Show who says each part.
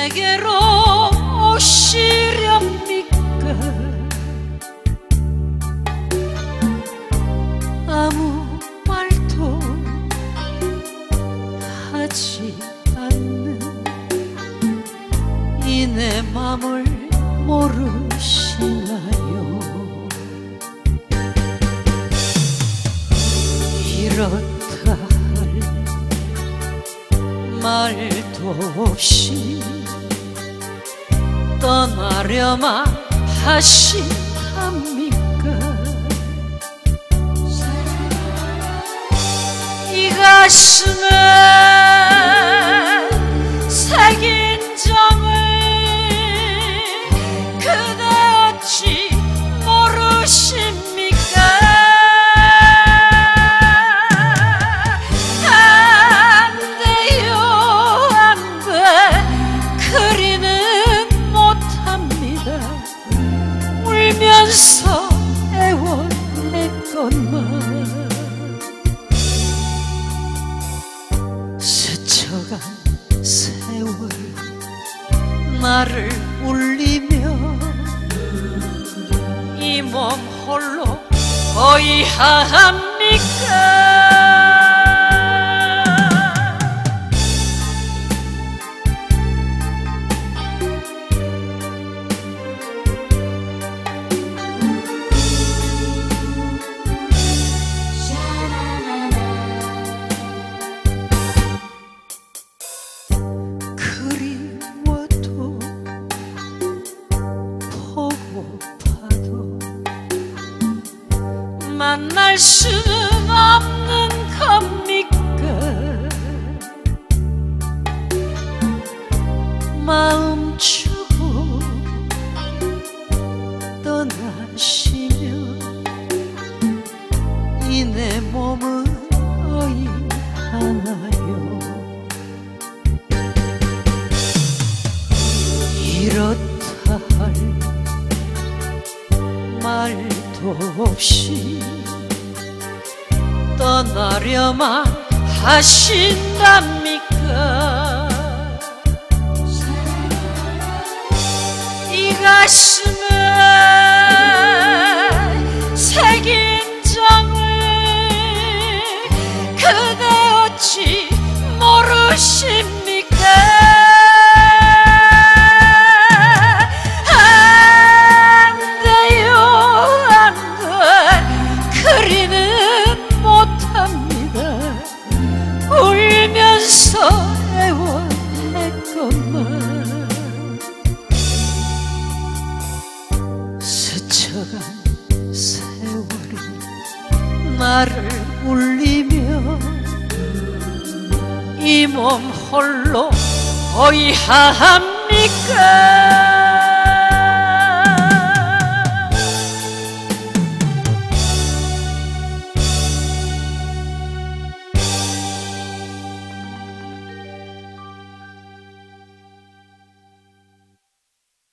Speaker 1: 내게로 오시렵니까? 아무 말도 하지 않는 이 내 맘을 모르시나요? 이렇다 할 말도 없이 떠나려만 하신답니까? 이 가슴에 새긴 정을 그대 어찌 울면서 애원했건만. 스쳐간 세월 나를 울리며 이 몸 홀로 어이합니까 만날 수는 없는 겁니까? 마음 주고 떠나시면 이 내 몸은 어이하나요? 이렇다 할 말도 없이 떠나려만 하신답니까? 이 가슴에 새긴 정을 그대 어찌 모르십니까 나를 울리며 이 몸 홀로 어이합니까